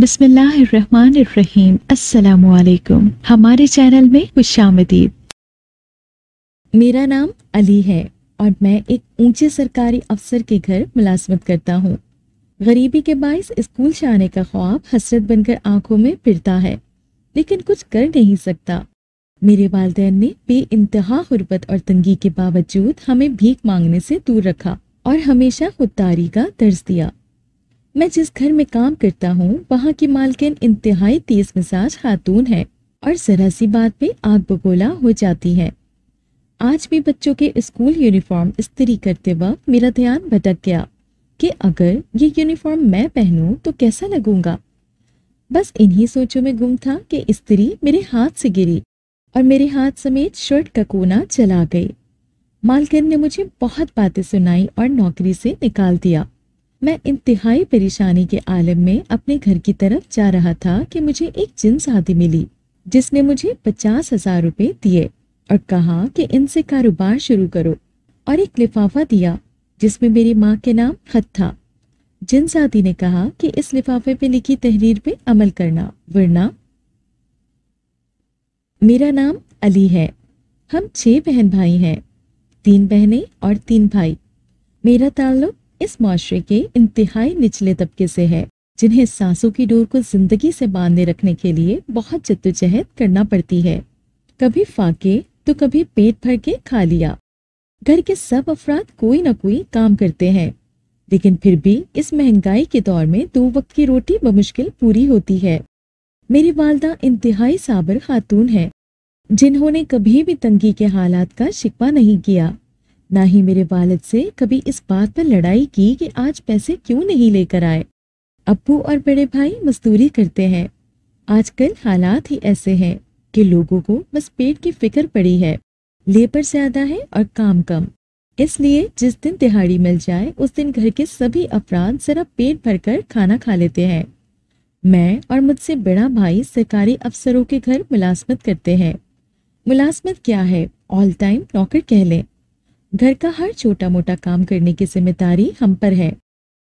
बिस्मिल्लाहिर्रहमानिर्रहीम। अस्सलामुअलैकुम। हमारे चैनल में खुश आमदीद मेरा नाम अली है और मैं एक ऊँचे सरकारी अफसर के घर मुलाजमत करता हूँ। गरीबी के बायस स्कूल आने का ख्वाब हसरत बनकर आँखों में फिरता है, लेकिन कुछ कर नहीं सकता। मेरे वालदेन ने बे इंतहा गुर्बत और तंगी के बावजूद हमें भीख मांगने से दूर रखा और हमेशा खुददारी का दर्ज दिया। मैं जिस घर में काम करता हूँ, वहाँ की मालकिन इंतहाई तेज मिजाज खातून है और जरा सी बात पे आग बगोला हो जाती है। आज भी बच्चों के स्कूल यूनिफॉर्म इस्त्री करते वक्त मेरा ध्यान भटक गया कि अगर ये यूनिफॉर्म मैं पहनूं तो कैसा लगूँगा। बस इन्हीं सोचों में गुम था कि स्त्री मेरे हाथ से गिरी और मेरे हाथ समेत शर्ट का कोना चला गई। मालकिन ने मुझे बहुत बातें सुनाई और नौकरी से निकाल दिया। मैं इंतहाई परेशानी के आलम में अपने घर की तरफ़ जा रहा था कि मुझे एक जिन साथी मिली, जिसने मुझे पचास हज़ार रुपए दिए और कहा कि इनसे कारोबार शुरू करो और एक लिफाफा दिया, जिसमें मेरी माँ के नाम खत था। जिन साथी ने कहा कि इस लिफाफे पे लिखी तहरीर पे अमल करना, वरना मेरा नाम अली है। हम छह बहन भाई हैं, तीन बहनें और तीन भाई। मेरा ताल्लुक इस माशरे के इंतहाई निचले तबके से है, जिन्हें सांसों की डोर को ज़िंदगी से बांधे रखने के लिए बहुत जद्दोजहद करना पड़ती है। कभी फाके तो कभी पेट भर के खा लिया। घर के सब अफराद कोई ना कोई काम करते हैं। लेकिन फिर भी इस महँगाई के दौर में दो वक्त की रोटी बमुश्किल पूरी होती है। मेरी वालदा इंतहाई साबर खातून है, जिन्होंने कभी भी तंगी के हालात का शिकवा नहीं किया। ना ही मेरे वालिद से कभी इस बात पर लड़ाई की कि आज पैसे क्यों नहीं लेकर आए। अब्बू और बड़े भाई मजदूरी करते हैं। आजकल हालात ही ऐसे हैं कि लोगों को बस पेट की फ़िक्र पड़ी है। लेबर ज़्यादा है और काम कम। इसलिए जिस दिन दिहाड़ी मिल जाए, उस दिन घर के सभी अफराद जरा पेट भरकर खाना खा लेते हैं। मैं और मुझसे बड़ा भाई सरकारी अफसरों के घर मुलाजमत करते हैं। मुलाजमत क्या है? ऑल टाइम नौकर कह लें। घर का हर छोटा मोटा काम करने की ज़िम्मेदारी हम पर है।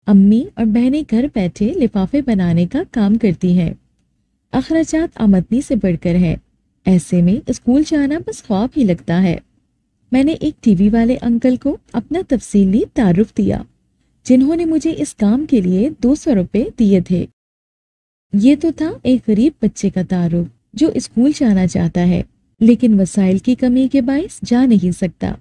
अम्मी और बहनें घर बैठे लिफाफे बनाने का काम करती हैं। अखराजात आमदनी से बढ़कर है। ऐसे में स्कूल जाना बस ख्वाब ही लगता है। मैंने एक टीवी वाले अंकल को अपना तफसीली तारुफ दिया, जिन्होंने मुझे इस काम के लिए दो सौ रुपये दिए थे। ये तो था एक गरीब बच्चे का तारुफ, जो स्कूल जाना चाहता है, लेकिन वसाइल की कमी के बायस जा नहीं सकता।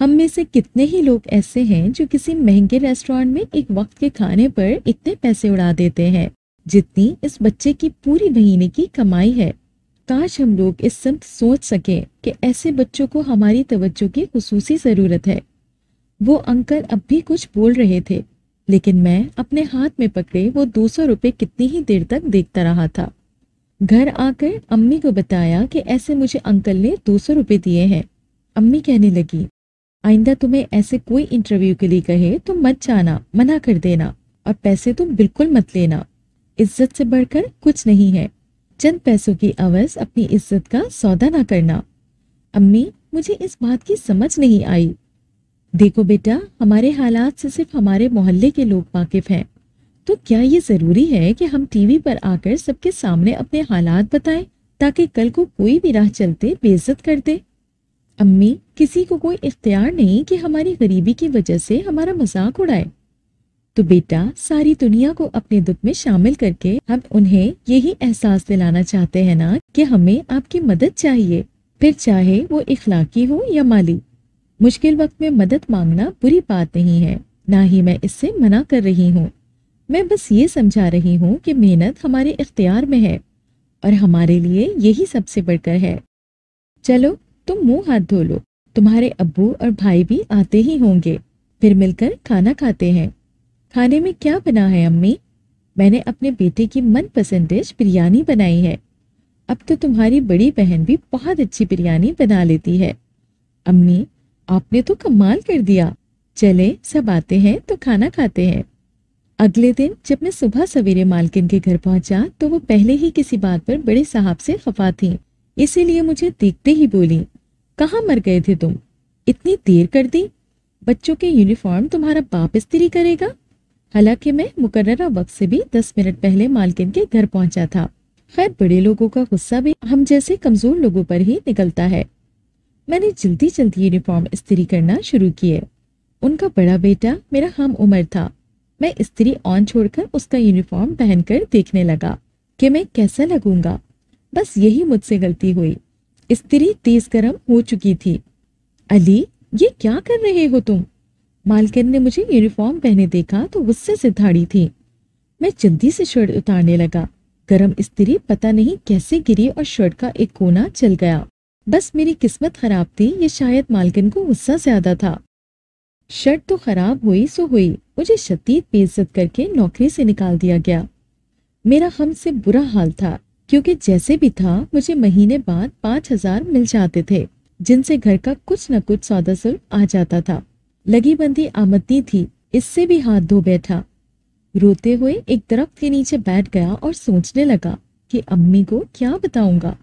हम में से कितने ही लोग ऐसे हैं जो किसी महँगे रेस्टोरेंट में एक वक्त के खाने पर इतने पैसे उड़ा देते हैं, जितनी इस बच्चे की पूरी महीने की कमाई है। काश हम लोग इस समय सोच सकें कि ऐसे बच्चों को हमारी तवज्जो की खसूसी ज़रूरत है। वो अंकल अब भी कुछ बोल रहे थे, लेकिन मैं अपने हाथ में पकड़े वो दो सौ रुपये कितनी ही देर तक देखता रहा था। घर आकर अम्मी को बताया कि ऐसे मुझे अंकल ने दो सौ रुपये दिए हैं। अम्मी कहने लगी आइंदा तुम्हें ऐसे कोई इंटरव्यू के लिए कहे तो मत जाना, मना कर देना और पैसे तुम बिल्कुल मत लेना। इज़्ज़त से बढ़कर कुछ नहीं है। चंद पैसों की अवज अपनी इज़्ज़त का सौदा ना करना। अम्मी, मुझे इस बात की समझ नहीं आई। देखो बेटा, हमारे हालात से सिर्फ़ हमारे मोहल्ले के लोग वाकिफ हैं। तो क्या ये ज़रूरी है कि हम टीवी पर आकर सबके सामने अपने हालात बताएँ, ताकि कल को कोई भी राह चलते बेइज्जत कर दे? अम्मी, किसी को कोई इख्तियार नहीं कि हमारी गरीबी की वजह से हमारा मज़ाक उड़ाए। तो बेटा, सारी दुनिया को अपने दुख में शामिल करके हम उन्हें यही एहसास दिलाना चाहते हैं ना कि हमें आपकी मदद चाहिए। फिर चाहे वो इखलाकी हो या माली, मुश्किल वक्त में मदद मांगना बुरी बात नहीं है। ना ही मैं इससे मना कर रही हूँ। मैं बस ये समझा रही हूँ कि मेहनत हमारे इख्तियार में है और हमारे लिए यही सबसे बढ़कर है। चलो तुम मुँह हाथ धो लो। तुम्हारे अब्बू और भाई भी आते ही होंगे। फिर मिलकर खाना खाते हैं। खाने में क्या बना है, अम्मी? मैंने अपने बेटे की मनपसंद डिश बिरयानी बनाई है। अब तो तुम्हारी बड़ी बहन भी बहुत अच्छी बिरयानी बना लेती है। अम्मी, आपने तो कमाल कर दिया। चले, सब आते हैं तो खाना खाते हैं। अगले दिन जब मैं सुबह सवेरे मालकिन के घर पहुँचा तो वो पहले ही किसी बात पर बड़े साहब से खफा थी। इसीलिए मुझे देखते ही बोली कहाँ मर गए थे तुम? इतनी देर कर दी? बच्चों के यूनिफॉर्म तुम्हारा बाप इस्त्री करेगा? हालाँकि मैं मुकर्रा वक्त से भी दस मिनट पहले मालकिन के घर पहुँचा था। खैर, बड़े लोगों का गुस्सा भी हम जैसे कमज़ोर लोगों पर ही निकलता है। मैंने जल्दी जल्दी यूनिफॉर्म इस्त्री करना शुरू किए। उनका बड़ा बेटा मेरा हम उम्र था। मैं स्त्री ऑन छोड़कर उसका यूनिफॉर्म पहनकर देखने लगा कि मैं कैसा लगूँगा। बस यही मुझसे गलती हुई। स्त्री तेज गर्म हो चुकी थी। अली, ये क्या कर रहे हो तुम? मालकिन ने मुझे यूनिफॉर्म पहने देखा तो गुस्से से धाड़ी थी। मैं जल्दी से शर्ट उतारने लगा। गरम स्त्री पता नहीं कैसे गिरी और शर्ट का एक कोना चल गया। बस मेरी किस्मत खराब थी, ये शायद मालकिन को गुस्सा ज़्यादा था। शर्ट तो खराब हुई, सो हुई। मुझे शदीद बेइज्जत करके नौकरी से निकाल दिया गया। मेरा हमसे बुरा हाल था। क्योंकि जैसे भी था, मुझे महीने बाद पाँच हज़ार मिल जाते थे, जिनसे घर का कुछ न कुछ सौदा सुल आ जाता था। लगी बंदी आमदनी थी, इससे भी हाथ धो बैठा। रोते हुए एक दरख्त के नीचे बैठ गया और सोचने लगा कि अम्मी को क्या बताऊँगा।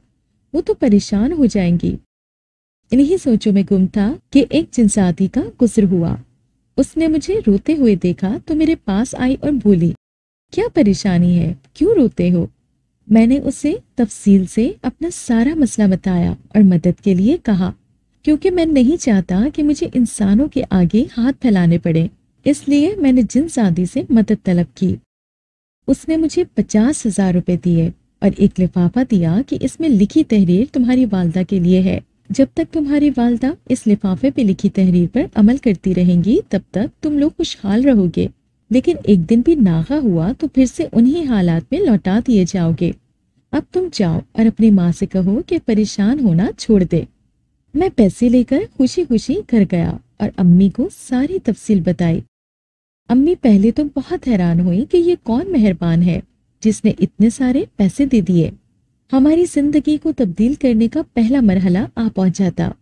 वो तो परेशान हो जाएँगी। इन्हीं सोचों में गुम था कि एक जिनसाती का गुजर हुआ। उसने मुझे रोते हुए देखा तो मेरे पास आई और बोली, क्या परेशानी है? क्यों रोते हो? मैंने उसे तफसील से अपना सारा मसला बताया और मदद के लिए कहा, क्योंकि मैं नहीं चाहता कि मुझे इंसानों के आगे हाथ फैलाने पड़े। इसलिए मैंने जिन सादी से मदद तलब की, उसने मुझे पचास हज़ार रुपए दिए और एक लिफाफा दिया कि इसमें लिखी तहरीर तुम्हारी वालदा के लिए है। जब तक तुम्हारी वालदा इस लिफाफे पे लिखी तहरीर पर अमल करती रहेंगी, तब तक तुम लोग खुशहाल रहोगे। लेकिन एक दिन भी नागा हुआ तो फिर से उन्हीं हालात में लौटा दिए जाओगे। अब तुम जाओ और अपनी माँ से कहो कि परेशान होना छोड़ दे। मैं पैसे लेकर खुशी खुशी घर गया और अम्मी को सारी तफसील बताई। अम्मी पहले तो बहुत हैरान हुई कि ये कौन मेहरबान है जिसने इतने सारे पैसे दे दिए। हमारी ज़िंदगी को तब्दील करने का पहला मरहला आ पहुँचा था।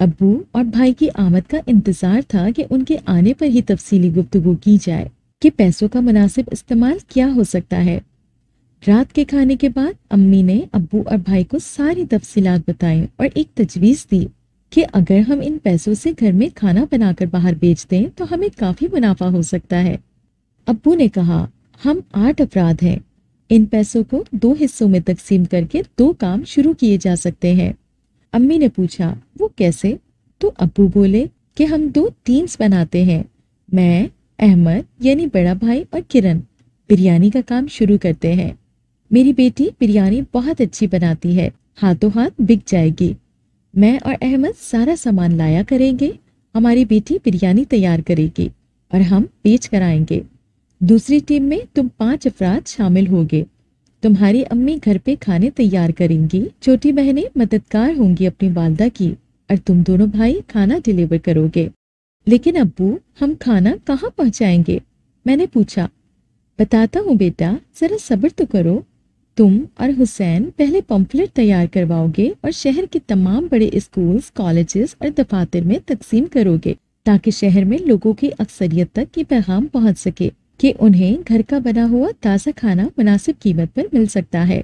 अब्बू और भाई की आमद का इंतज़ार था कि उनके आने पर ही तफसीली गुफ्तगू की जाए कि पैसों का मुनासिब इस्तेमाल क्या हो सकता है। रात के खाने के बाद अम्मी ने अबू और भाई को सारी तफसीलात बताई और एक तजवीज दी कि अगर हम इन पैसों से घर में खाना बनाकर बाहर बेच दें तो हमें काफ़ी मुनाफा हो सकता है। अबू ने कहा, हम आठ अपराध हैं। इन पैसों को दो हिस्सों में तकसीम करके दो काम शुरू किए जा सकते हैं। अम्मी ने पूछा, वो कैसे? तो अब्बू बोले, कि हम दो टीम्स बनाते हैं। मैं, अहमद, यानी बड़ा भाई और किरण, बिरयानी का काम शुरू करते हैं। मेरी बेटी बिरयानी बहुत अच्छी बनाती है, हाथों हाथ बिक जाएगी। मैं और अहमद सारा सामान लाया करेंगे, हमारी बेटी बिरयानी तैयार करेगी और हम बेच कर आएँगे। दूसरी टीम में तुम पाँच अफराद शामिल होगे। तुम्हारी अम्मी घर पे खाने तैयार करेंगी। छोटी बहनें मददगार होंगी अपनी वालदा की और तुम दोनों भाई खाना डिलीवर करोगे। लेकिन अब्बू हम खाना कहाँ पहुँचाएँगे? मैंने पूछा। बताता हूँ बेटा जरा सब्र तो करो। तुम और हुसैन पहले पम्फलेट तैयार करवाओगे और शहर के तमाम बड़े स्कूल्स, कॉलेजेस और दफातर में तकसीम करोगे ताकि शहर में लोगों की अक्सरियत तक ये पैगाम पहुँच सके। कि उन्हें घर का बना हुआ ताज़ा खाना मुनासिब कीमत पर मिल सकता है।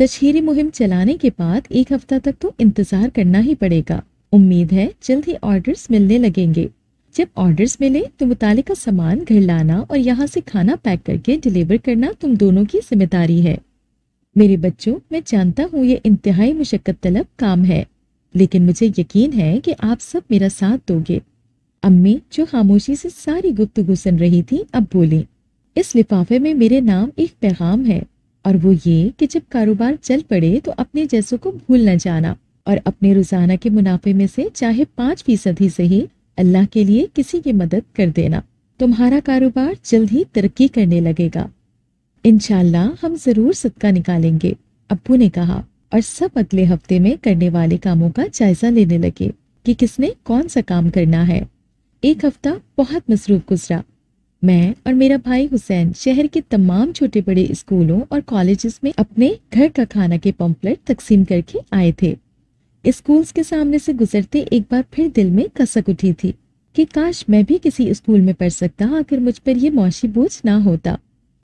तशहरी मुहिम चलाने के बाद एक हफ़्ता तक तो इंतज़ार करना ही पड़ेगा। उम्मीद है जल्द ही ऑर्डर्स मिलने लगेंगे। जब ऑर्डर्स मिले तो मुताल सामान घर लाना और यहाँ से खाना पैक करके डिलीवर करना तुम दोनों की ज़िम्मेदारी है। मेरे बच्चों, मैं जानता हूँ ये इंतहाई मुशक्कत तलब काम है, लेकिन मुझे यकीन है कि आप सब मेरा साथ दोगे। अम्मी, जो खामोशी से सारी गुफ्तगु सुन रही थी, अब बोली, इस लिफाफे में मेरे नाम एक पैगाम है, और वो ये कि जब कारोबार चल पड़े तो अपने जैसों को भूल न जाना, और अपने रोज़ाना के मुनाफे में से चाहे पाँच फ़ीसद ही सही, अल्लाह के लिए किसी की मदद कर देना। तुम्हारा कारोबार जल्द ही तरक्की करने लगेगा। इनशाला हम ज़रूर सदका निकालेंगे अबू ने कहा, और सब अगले हफ़्ते में करने वाले कामों का जायजा लेने लगे कि किसने कौन सा काम करना है। एक हफ़्ता बहुत मसरूफ गुजरा। मैं और मेरा भाई हुसैन शहर के तमाम छोटे बड़े स्कूलों और कॉलेजेस में अपने घर का खाना के पंपलेट तकसीम करके आए थे। स्कूल्स के सामने से गुजरते एक बार फिर दिल में कसक उठी थी कि काश मैं भी किसी स्कूल में पढ़ सकता अगर मुझ पर यह मौशी बोझ ना होता।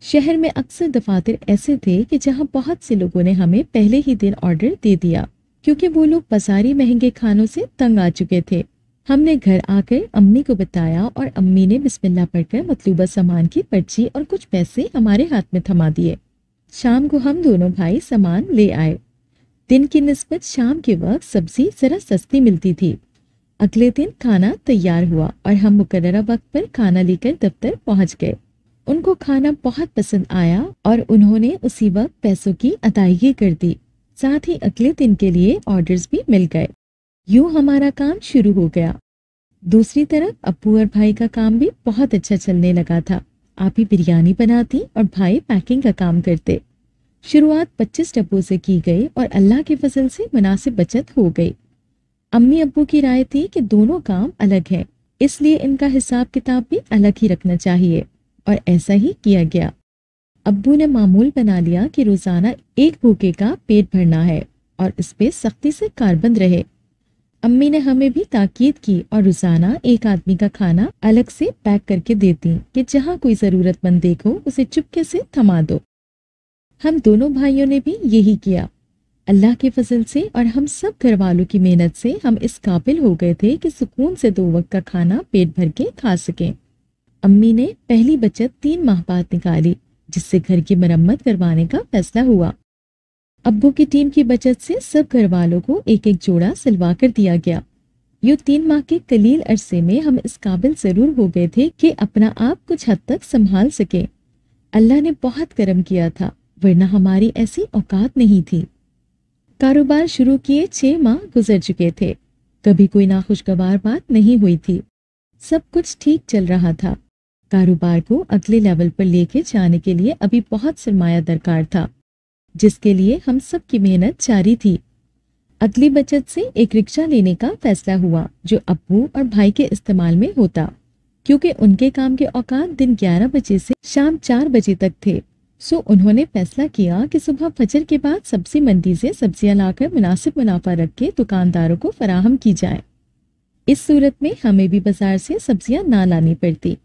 शहर में अक्सर दफातर ऐसे थे कि जहाँ बहुत से लोगों ने हमें पहले ही दिन ऑर्डर दे दिया, क्योंकि वो लोग बाजारी महँगे खानों से तंग आ चुके थे। हमने घर आकर अम्मी को बताया और अम्मी ने बिस्मिल्लाह पढ़कर मतलूबा सामान की पर्ची और कुछ पैसे हमारे हाथ में थमा दिए। शाम को हम दोनों भाई सामान ले आए। दिन की नस्बत शाम के वक्त सब्ज़ी जरा सस्ती मिलती थी। अगले दिन खाना तैयार हुआ और हम मुकर्रा वक्त पर खाना लेकर दफ्तर पहुँच गए। उनको खाना बहुत पसंद आया और उन्होंने उसी वक्त पैसों की अदायगी कर दी। साथ ही अगले दिन के लिए ऑर्डर्स भी मिल गए। यूँ हमारा काम शुरू हो गया। दूसरी तरफ़ अप्पू और भाई का काम भी बहुत अच्छा चलने लगा था। आप ही बिरयानी बनाती और भाई पैकिंग का काम करते। शुरुआत 25 डब्बों से की गई और अल्लाह के फ़सल से मुनासिब बचत हो गई। अम्मी अब्बू की राय थी कि दोनों काम अलग हैं, इसलिए इनका हिसाब किताब भी अलग ही रखना चाहिए, और ऐसा ही किया गया। अब्बू ने मामूल बना लिया कि रोज़ाना एक भूखे का पेट भरना है और इस पे सख्ती से कारबंद रहे। अम्मी ने हमें भी ताकीद की और रोज़ाना एक आदमी का खाना अलग से पैक करके देती कि जहाँ कोई जरूरतमंद देखो, उसे चुपके से थमा दो। हम दोनों भाइयों ने भी यही किया। अल्लाह के फजल से और हम सब घर वालों की मेहनत से हम इस काबिल हो गए थे कि सुकून से दो वक्त का खाना पेट भर के खा सकें। अम्मी ने पहली बचत तीन माह बाद निकाली, जिससे घर की मरम्मत करवाने का फैसला हुआ। अब्बू की टीम की बचत से सब घर वालों को एक एक जोड़ा सिलवा कर दिया गया। यू तीन माह के कलील अरसे में हम इस काबिल ज़रूर हो गए थे कि अपना आप कुछ हद तक संभाल सके। अल्लाह ने बहुत करम किया था, वरना हमारी ऐसी औकात नहीं थी। कारोबार शुरू किए छह माह गुजर चुके थे। कभी कोई नाखुशगवार बात नहीं हुई थी। सब कुछ ठीक चल रहा था। कारोबार को अगले लेवल पर लेके जाने के लिए अभी बहुत सरमाया दरकार था। जिसके लिए हम सब की मेहनत जारी थी। अगली बचत से एक रिक्शा लेने का फैसला हुआ, जो अब्बू और भाई के इस्तेमाल में होता, क्योंकि उनके काम के औकात दिन 11 बजे से शाम 4 बजे तक थे। सो उन्होंने फैसला किया कि सुबह फजर के बाद सब्ज़ी मंडी से सब्ज़ियाँ लाकर मुनासिब मुनाफा रख के दुकानदारों को फराहम की जाए। इस सूरत में हमें भी बाज़ार से सब्ज़ियाँ ना लानी पड़ती।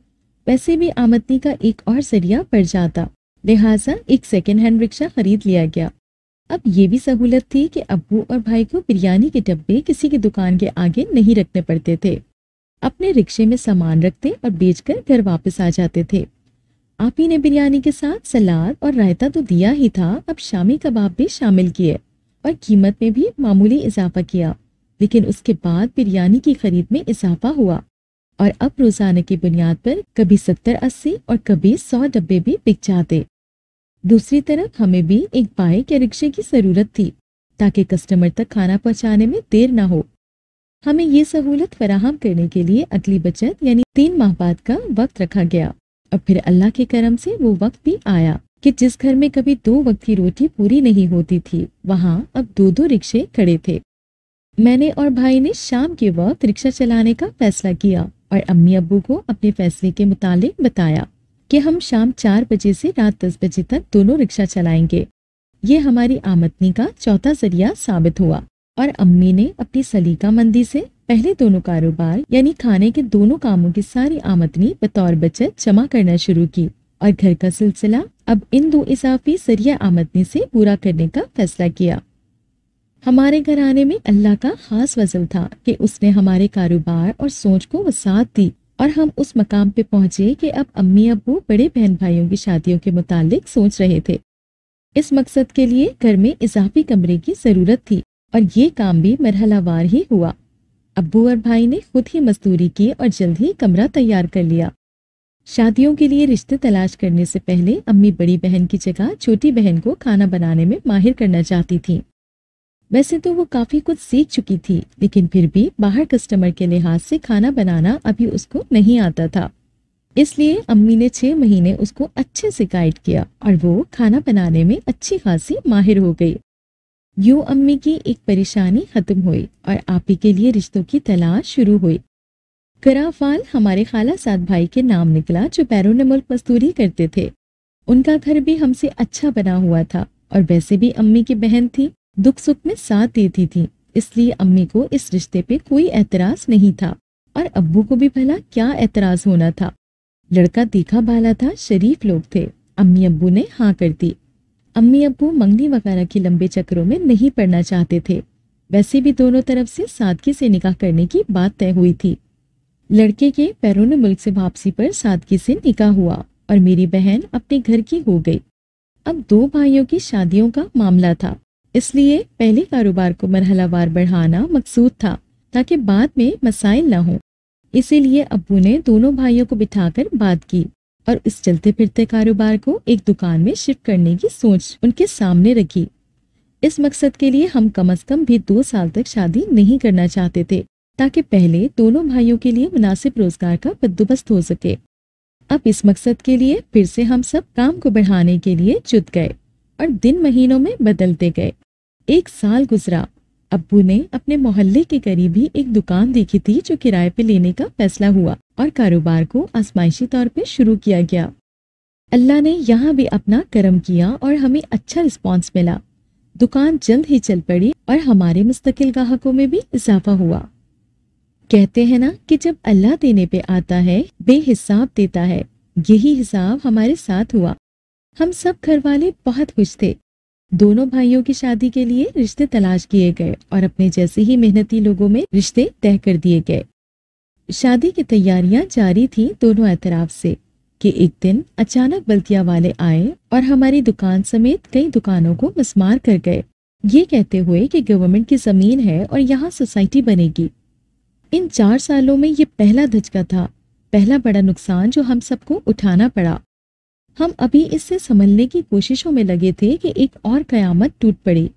वैसे भी आमदनी का एक और ज़रिया पड़ जाता। लिहाजा एक सेकेंड हैंड रिक्शा खरीद लिया गया। अब ये भी सहूलत थी कि अब्बू और भाई को बिरयानी के डब्बे किसी की दुकान के आगे नहीं रखने पड़ते थे। अपने रिक्शे में सामान रखते और बेचकर घर वापस आ जाते थे। आप ही ने बिरयानी के साथ सलाद और रायता तो दिया ही था, अब शामी कबाब भी शामिल किए और कीमत में भी मामूली इजाफा किया। लेकिन उसके बाद बिरयानी की खरीद में इजाफा हुआ और अब रोज़ाना की बुनियाद पर कभी सत्तर अस्सी और कभी सौ डब्बे भी बिक जाते। दूसरी तरफ़ हमें भी एक बाइक या रिक्शे की ज़रूरत थी, ताकि कस्टमर तक खाना पहुँचाने में देर ना हो। हमें ये सहूलत फराहम करने के लिए अगली बचत यानी तीन माह बाद का वक्त रखा गया, और फिर अल्लाह के करम से वो वक्त भी आया, कि जिस घर में कभी दो वक्त की रोटी पूरी नहीं होती थी, वहाँ अब दो दो रिक्शे खड़े थे। मैंने और भाई ने शाम के वक्त रिक्शा चलाने का फैसला किया, और अम्मी अबू को अपने फैसले के मुतालिक बताया। कि हम शाम चार बजे से रात दस बजे तक दोनों रिक्शा चलाएँगे। ये हमारी आमदनी का चौथा ज़रिया साबित हुआ। और अम्मी ने अपनी सलीका मंदी से पहले दोनों कारोबार, यानी खाने के दोनों कामों की सारी आमदनी बतौर बचत जमा करना शुरू की। और घर का सिलसिला अब इन दो इजाफी ज़रिया आमदनी से पूरा करने का फैसला किया। हमारे घर आने में अल्लाह का खास वजल था कि उसने हमारे कारोबार और सोच को वसात दी। और हम उस मकाम पे पहुँचे कि अब अम्मी अबू बड़े बहन भाइयों की शादियों के मुतालिक सोच रहे थे। इस मकसद के लिए घर में इजाफी कमरे की ज़रूरत थी और ये काम भी मरहलावार ही हुआ। अब्बू और भाई ने खुद ही मजदूरी की और जल्द ही कमरा तैयार कर लिया। शादियों के लिए रिश्ते तलाश करने से पहले अम्मी बड़ी बहन की जगह छोटी बहन को खाना बनाने में माहिर करना चाहती थी। वैसे तो वो काफ़ी कुछ सीख चुकी थी, लेकिन फिर भी बाहर कस्टमर के लिहाज से खाना बनाना अभी उसको नहीं आता था। इसलिए अम्मी ने छह महीने उसको अच्छे से गाइड किया और वो खाना बनाने में अच्छी खासी माहिर हो गई। यूँ अम्मी की एक परेशानी खत्म हुई और आपी के लिए रिश्तों की तलाश शुरू हुई। कराफाल हमारे खाला साद भाई के नाम निकला जो बैरून मुल्क मजदूरी करते थे। उनका घर भी हमसे अच्छा बना हुआ था और वैसे भी अम्मी की बहन थी। दुख सुख में साथ देती थी, इसलिए अम्मी को इस रिश्ते पे कोई एतराज़ नहीं था और अब्बू को भी भला क्या एतराज़ होना था। लड़का देखा भाला था, शरीफ लोग थे, अम्मी अब्बू ने हाँ कर दी। अम्मी अब्बू मंगनी वगैरह के लंबे चक्रों में नहीं पड़ना चाहते थे, वैसे भी दोनों तरफ़ से सादगी से निकाह करने की बात तय हुई थी। लड़के के पैरों मुल्क से वापसी पर सादगी से निकाह हुआ और मेरी बहन अपने घर की हो गई। अब दो भाइयों की शादियों का मामला था। इसलिए पहले कारोबार को मरहलावार बढ़ाना मकसूद था, ताकि बाद में मसाइल न हो। इसीलिए अबू ने दोनों भाइयों को बिठाकर बात की और इस चलते फिरते कारोबार को एक दुकान में शिफ्ट करने की सोच उनके सामने रखी। इस मकसद के लिए हम कम अज कम भी दो साल तक शादी नहीं करना चाहते थे, ताकि पहले दोनों भाइयों के लिए मुनासिब रोज़गार का बंदोबस्त हो सके। अब इस मकसद के लिए फिर से हम सब काम को बढ़ाने के लिए जुट गए। और दिन महीनों में बदलते गए। एक साल गुजरा। अब्बू ने अपने मोहल्ले के करीब ही एक दुकान देखी थी जो किराए पे लेने का फैसला हुआ और कारोबार को आजमाइशी तौर पे शुरू किया गया। अल्लाह ने यहाँ भी अपना करम किया और हमें अच्छा रिस्पॉन्स मिला। दुकान जल्द ही चल पड़ी और हमारे मुस्तकिल ग्राहकों में भी इजाफा हुआ। कहते हैं ना कि जब अल्लाह देने पे आता है, बेहिसाब देता है। यही हिसाब हमारे साथ हुआ। हम सब घर वाले बहुत खुश थे। दोनों भाइयों की शादी के लिए रिश्ते तलाश किए गए और अपने जैसे ही मेहनती लोगों में रिश्ते तय कर दिए गए। शादी की तैयारियाँ जारी थी दोनों एतराफ से कि एक दिन अचानक बल्तिया वाले आए और हमारी दुकान समेत कई दुकानों को मस्मार कर गए। ये कहते हुए कि गवर्नमेंट की ज़मीन है और यहाँ सोसाइटी बनेगी। इन चार सालों में ये पहला धचका था, पहला बड़ा नुकसान जो हम सबको उठाना पड़ा। हम अभी इससे संभलने की कोशिशों में लगे थे कि एक और कयामत टूट पड़ी।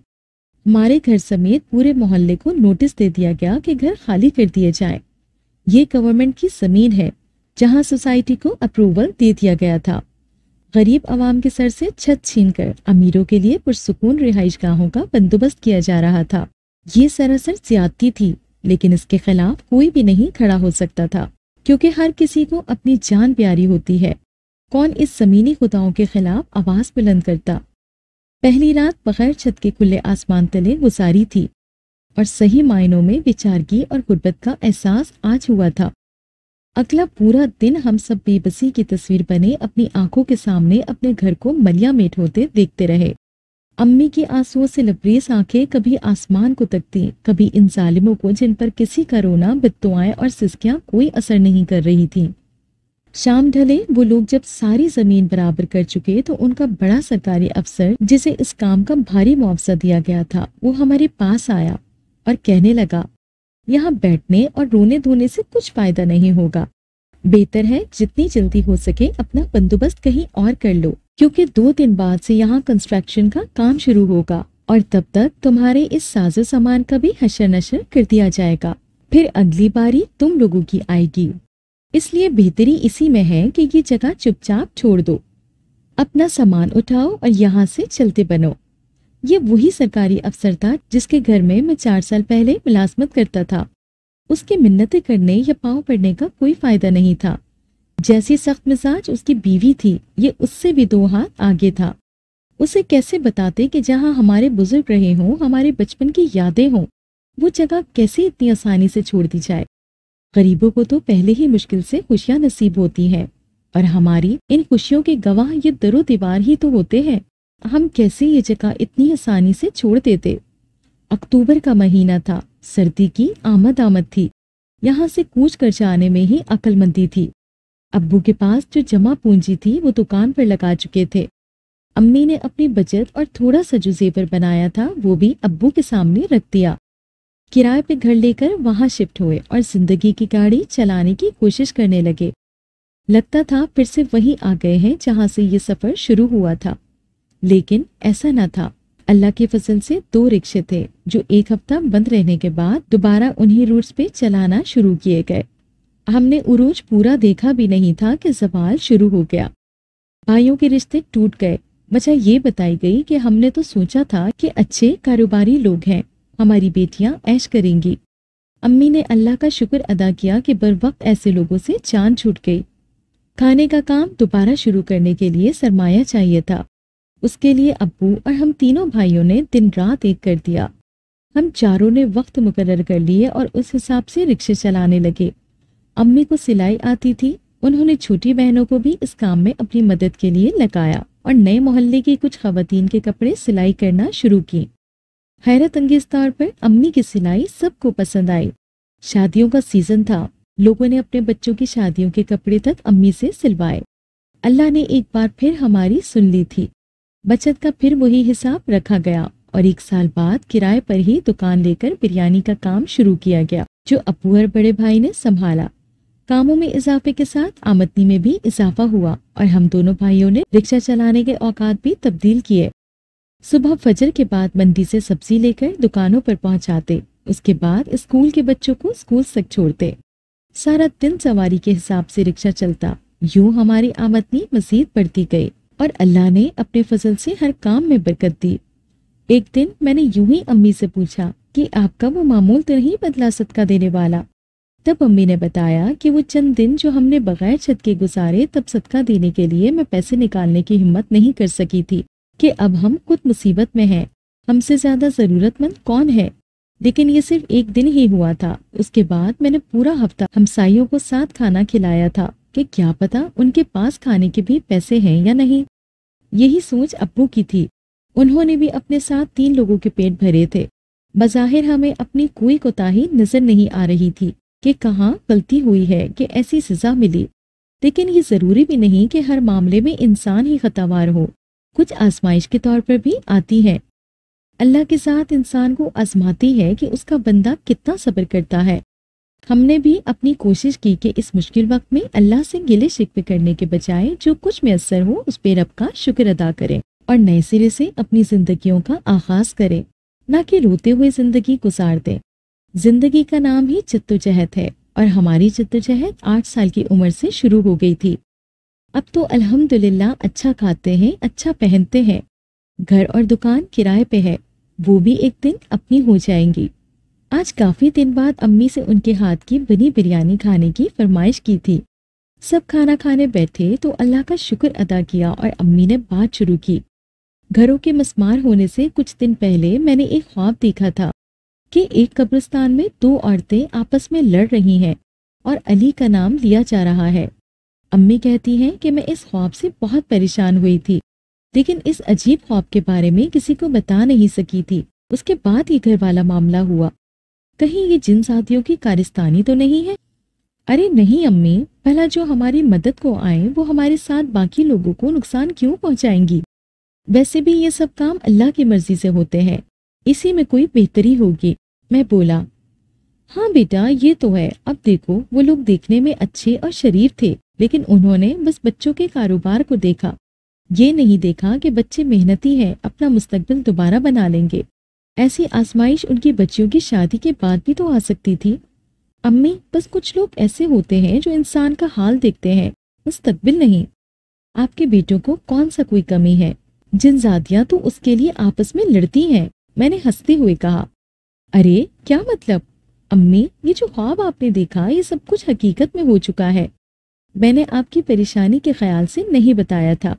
हमारे घर समेत पूरे मोहल्ले को नोटिस दे दिया गया कि घर खाली कर दिए जाए। ये गवर्नमेंट की ज़मीन है, जहाँ सोसाइटी को अप्रूवल दे दिया गया था। गरीब आवाम के सर से छत छीनकर अमीरों के लिए पुरसकून रिहाइश गाहों का बंदोबस्त किया जा रहा था। ये सरासर ज्यादती थी, लेकिन इसके खिलाफ कोई भी नहीं खड़ा हो सकता था, क्योंकि हर किसी को अपनी जान प्यारी होती है। कौन इस जमीनी खुदाओं के खिलाफ आवाज़ बुलंद करता? पहली रात बगैर छत के खुले आसमान तले गुजारी थी, और सही मायनों में विचारगी और गुर्बत का एहसास आज हुआ था। अगला पूरा दिन हम सब बेबसी की तस्वीर बने अपनी आँखों के सामने अपने घर को मलिया मेट होते देखते रहे। अम्मी की आंसुओं से लबरेज आँखें कभी आसमान को तकती, कभी इन जालिमों को जिन पर किसी का रोना, बित्तुआएँ और सिस्कियाँ कोई असर नहीं कर रही थीं। शाम ढले, वो लोग जब सारी ज़मीन बराबर कर चुके तो उनका बड़ा सरकारी अफसर, जिसे इस काम का भारी मुआवजा दिया गया था, वो हमारे पास आया और कहने लगा, यहाँ बैठने और रोने धोने से कुछ फ़ायदा नहीं होगा। बेहतर है जितनी जल्दी हो सके अपना बंदोबस्त कहीं और कर लो, क्योंकि दो दिन बाद से यहाँ कंस्ट्रक्शन का काम शुरू होगा और तब तक तुम्हारे इस साजो सामान का भी हशर नशर कर दिया जाएगा। फिर अगली बारी तुम लोगों की आएगी। इसलिए बेहतरी इसी में है कि ये जगह चुपचाप छोड़ दो। अपना सामान उठाओ और यहाँ से चलते बनो। ये वही सरकारी अफसर था जिसके घर में मैं चार साल पहले मुलाजमत करता था। उसकी मिन्नतें करने या पाँव पड़ने का कोई फ़ायदा नहीं था। जैसी सख्त मिजाज उसकी बीवी थी, ये उससे भी दो हाथ आगे था। उसे कैसे बताते कि जहाँ हमारे बुज़ुर्ग रहे हों, हमारे बचपन की यादें हों, वो जगह कैसे इतनी आसानी से छोड़ दी जाए? गरीबों को तो पहले ही मुश्किल से खुशियाँ नसीब होती हैं। और हमारी, इन खुशियों के गवाह ये दरो दीवार ही तो होते हैं। हम कैसे ये जगह इतनी आसानी से छोड़ देते? अक्टूबर का महीना था, सर्दी की आमद आमद थी। यहाँ से कूच कर जाने में ही अकलमंदी थी। अब्बू के पास जो जमा पूंजी थी, वो दुकान पर लगा चुके थे। अम्मी ने अपनी बचत और थोड़ा सा जो जेवर बनाया था, वो भी अब्बू के सामने रख दिया। किराए पे घर लेकर वहाँ शिफ्ट हुए और ज़िंदगी की गाड़ी चलाने की कोशिश करने लगे। लगता था फिर से वही आ गए हैं जहाँ से ये सफ़र शुरू हुआ था। लेकिन ऐसा न था। अल्लाह के फ़सल से दो रिक्शे थे, जो एक हफ़्ता बंद रहने के बाद दोबारा उन्हीं रूट्स पे चलाना शुरू किए गए। हमने उरूज पूरा देखा भी नहीं था कि सवाल शुरू हो गया। भाइयों के रिश्ते टूट गए। वजह ये बताई गई कि हमने तो सोचा था कि अच्छे कारोबारी लोग हैं। हमारी बेटियाँ ऐश करेंगी। अम्मी ने अल्लाह का शुक्र अदा किया कि बर वक्त ऐसे लोगों से चाँद छूट गई। खाने का काम दोबारा शुरू करने के लिए सरमाया चाहिए था। उसके लिए अब्बू और हम तीनों भाइयों ने दिन रात एक कर दिया। हम चारों ने वक्त मुकर कर लिए और उस हिसाब से रिक्शे चलाने लगे। अम्मी को सिलाई आती थी। उन्होंने छोटी बहनों को भी इस काम में अपनी मदद के लिए लगाया और नए मोहल्ले की कुछ खातन के कपड़े सिलाई करना शुरू की हैरत अंगेज तौर पर अम्मी की सिलाई सबको पसंद आई। शादियों का सीज़न था। लोगों ने अपने बच्चों की शादियों के कपड़े तक अम्मी से सिलवाए। अल्लाह ने एक बार फिर हमारी सुन ली थी। बचत का फिर वही हिसाब रखा गया और एक साल बाद किराए पर ही दुकान लेकर बिरयानी का काम शुरू किया गया, जो अबू और बड़े भाई ने संभाला। कामों में इजाफे के साथ आमदनी में भी इजाफा हुआ और हम दोनों भाइयों ने रिक्शा चलाने के औकात भी तब्दील किए। सुबह फजर के बाद मंडी से सब्ज़ी लेकर दुकानों पर पहुंचाते। उसके बाद स्कूल के बच्चों को स्कूल तक छोड़ते। सारा दिन सवारी के हिसाब से रिक्शा चलता। यूँ हमारी आमदनी मजीद बढ़ती गई और अल्लाह ने अपने फजल से हर काम में बरकत दी। एक दिन मैंने यूँ ही अम्मी से पूछा कि आपका वो मामूल तो नहीं बदला सदका देने वाला? तब अम्मी ने बताया कि वो चंद दिन जो हमने बगैर छत के गुजारे तब सदका देने के लिए मैं पैसे निकालने की हिम्मत नहीं कर सकी थी। कि अब हम खुद मुसीबत में हैं। हमसे ज़्यादा जरूरतमंद कौन है? लेकिन ये सिर्फ़ एक दिन ही हुआ था। उसके बाद मैंने पूरा हफ़्ता हमसाइयों को साथ खाना खिलाया था कि क्या पता उनके पास खाने के भी पैसे हैं या नहीं। यही सोच अब्बू की थी। उन्होंने भी अपने साथ तीन लोगों के पेट भरे थे। बज़ाहिर हमें अपनी कोई कोताही नज़र नहीं आ रही थी कि कहाँ गलती हुई है कि ऐसी सजा मिली। लेकिन ये ज़रूरी भी नहीं कि हर मामले में इंसान ही खतावार हो। कुछ आजमाइश के तौर पर भी आती है। अल्लाह के साथ इंसान को आजमाती है कि उसका बंदा कितना सब्र करता है। हमने भी अपनी कोशिश की कि इस मुश्किल वक्त में अल्लाह से गिले शिकवे करने के बजाय जो कुछ मैसर हो उस पे रब का शुक्र अदा करें और नए सिरे से अपनी जिंदगियों का आगाज़ करें, न कि रोते हुए ज़िंदगी गुजार दें। ज़िंदगी का नाम ही चित्तोजहद है और हमारी चित्तोजहद आठ साल की उम्र से शुरू हो गई थी। अब तो अल्हम्दुलिल्लाह अच्छा खाते हैं अच्छा पहनते हैं। घर और दुकान किराए पे है, वो भी एक दिन अपनी हो जाएँगी। आज काफ़ी दिन बाद अम्मी से उनके हाथ की बनी बिरयानी खाने की फरमाइश की थी। सब खाना खाने बैठे तो अल्लाह का शुक्र अदा किया और अम्मी ने बात शुरू की। घरों के मस्मार होने से कुछ दिन पहले मैंने एक ख्वाब देखा था कि एक कब्रिस्तान में दो औरतें आपस में लड़ रही हैं और अली का नाम लिया जा रहा है। अम्मी कहती हैं कि मैं इस ख्वाब से बहुत परेशान हुई थी, लेकिन इस अजीब ख्वाब के बारे में किसी को बता नहीं सकी थी। उसके बाद ये घर वाला मामला हुआ। कहीं ये जिन साथियों की कारिस्तानी तो नहीं है? अरे नहीं अम्मी, भला जो हमारी मदद को आए, वो हमारे साथ बाकी लोगों को नुकसान क्यों पहुंचाएँगी? वैसे भी ये सब काम अल्लाह की मर्ज़ी से होते हैं। इसी में कोई बेहतरी होगी। मैं बोला हाँ बेटा, ये तो है। अब देखो, वो लोग देखने में अच्छे और शरीफ थे। लेकिन उन्होंने बस बच्चों के कारोबार को देखा। ये नहीं देखा कि बच्चे मेहनती हैं, अपना मुस्तकबिल दोबारा बना लेंगे। ऐसी आजमाइश उनकी बच्चियों की शादी के बाद भी तो आ सकती थी। अम्मी, बस कुछ लोग ऐसे होते हैं जो इंसान का हाल देखते हैं, मुस्तकबिल नहीं। आपके बेटों को कौन सा कोई कमी है? जिन जादियाँ तो उसके लिए आपस में लड़ती हैं, मैंने हँसते हुए कहा। अरे, क्या मतलब? अम्मी, ये जो ख्वाब आपने देखा, ये सब कुछ हकीकत में हो चुका है। मैंने आपकी परेशानी के ख्याल से नहीं बताया था।